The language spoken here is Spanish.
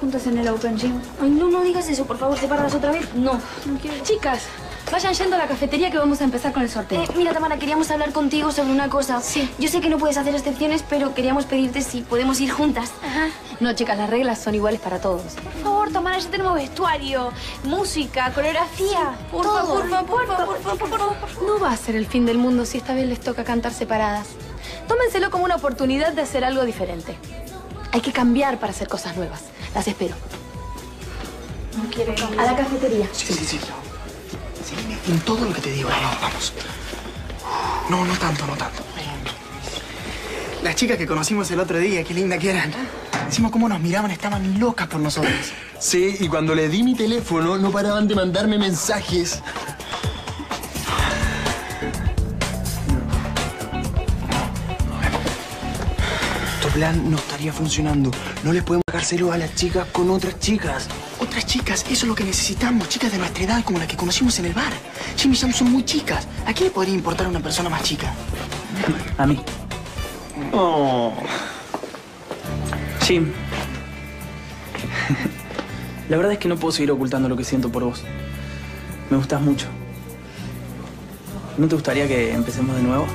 juntas en el Open Gym? Ay, no, no digas eso, por favor, ¿separarlas otra vez? No. No quiero. Chicas, vayan yendo a la cafetería que vamos a empezar con el sorteo. Eh, mira, Tamara, queríamos hablar contigo sobre una cosa. Sí. Yo sé que no puedes hacer excepciones, pero queríamos pedirte si podemos ir juntas. Ajá. No, chicas, las reglas son iguales para todos. Por favor, Tamara, ya tenemos vestuario, música, coreografía. Por Todo. favor, por favor, por favor, por favor. No va a ser el fin del mundo si esta vez les toca cantar separadas. Tómenselo como una oportunidad de hacer algo diferente. Hay que cambiar para hacer cosas nuevas. Las espero. No quiero ir. A la cafetería. Sí, sí, sí. Sígueme en todo lo que te digo. Vamos, vamos. No, no tanto, no tanto. Las chicas que conocimos el otro día, qué linda que eran. Decimos cómo nos miraban, estaban locas por nosotros. Sí, y cuando le di mi teléfono no paraban de mandarme mensajes. Tu plan no estaría funcionando. No les podemos dejárselo a las chicas con otras chicas. Otras chicas, eso es lo que necesitamos. Chicas de nuestra edad, como las que conocimos en el bar. Jimmy y Sam son muy chicas. ¿A quién le podría importar una persona más chica? A mí. Oh. Jim. La verdad es que no puedo seguir ocultando lo que siento por vos. Me gustas mucho. ¿No te gustaría que empecemos de nuevo?